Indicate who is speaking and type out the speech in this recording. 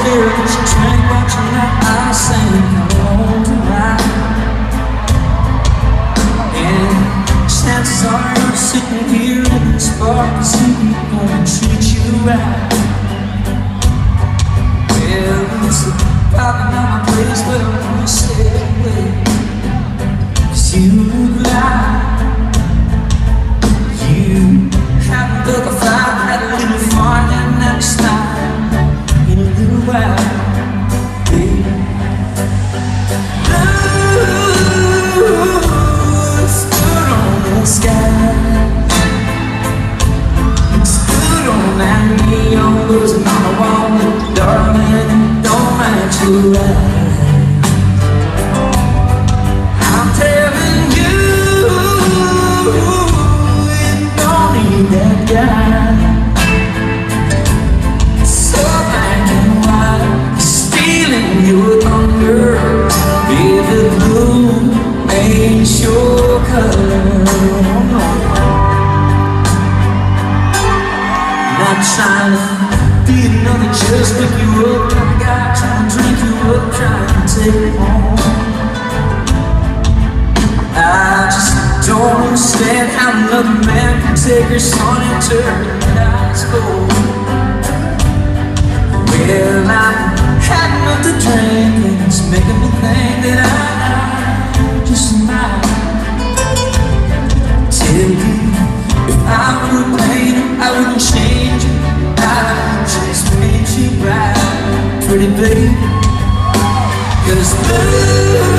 Speaker 1: spirit that she drank watching that I sang alone tonight. And chances are you're sitting here in this bar gonna treat you right Well, it's probably not my place But Losing on the darling, don't mind you I'm telling you You don't need that guy. So Stealing your thunder. Blue Makes your color. Not trying to be another just pick you up. Kind of guy trying to drink you up Trying to take you home. I just don't understand how another man can take her son and turn her eyes cold. Well, I'm had enough to drink and it's making me think that I just might tell you if I were a painter, I wouldn't change baby. Cause blue's